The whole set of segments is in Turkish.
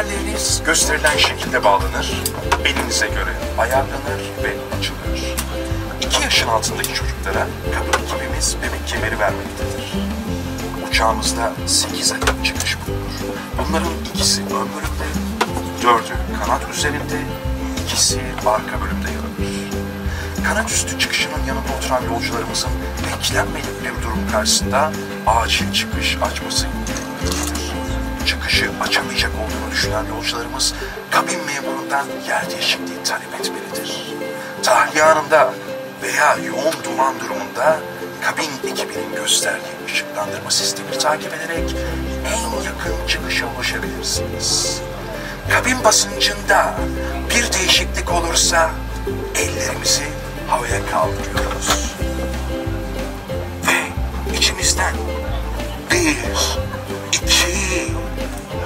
Kemerleriniz gösterilen şekilde bağlanır, belinize göre ayarlanır ve açılır. 2 yaşın altındaki çocuklara kabin ekibimiz bebek kemeri vermektedir. Uçağımızda 8 adet çıkış bulunur. Bunların ikisi ön bölümde, dördü kanat üzerinde, ikisi arka bölümde yer alır. Kanat üstü çıkışının yanında oturan yolcularımızın beklenmedik bir durum karşısında acil çıkış açması gerekmektedir. Çıkışı açamayacak olduğunu düşünen yolcularımız kabin memurundan yer değişikliği talep etmelidir. Tahliye anında veya yoğun duman durumunda kabin ekibinin gösterdiği ışıklandırma sistemini takip ederek en yakın çıkışa ulaşabilirsiniz. Kabin basıncında bir değişiklik olursa ellerimizi havaya kaldırıyoruz. Ve içimizden bir,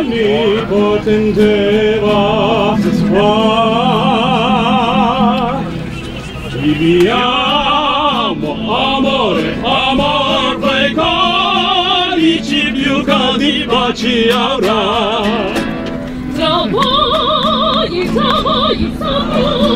omnipotent Deva qua viviamo amore amor quei codici più caldi baci avrà Zavoi, zavoi, zavoi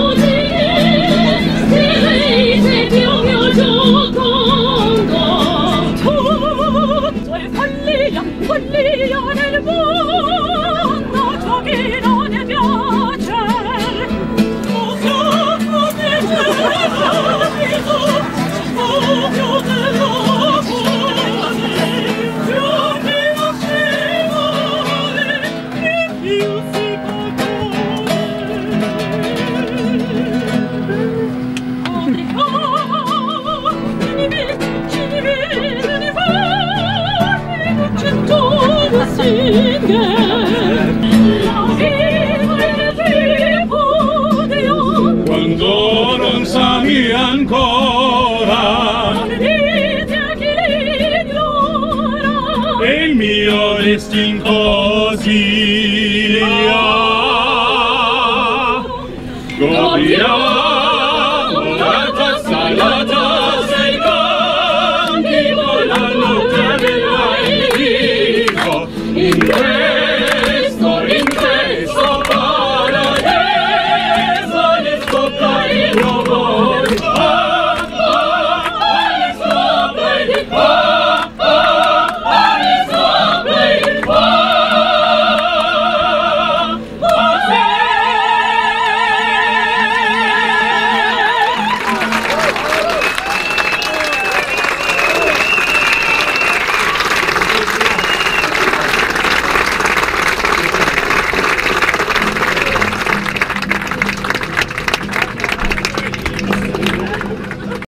Quando ancora il mio destino in.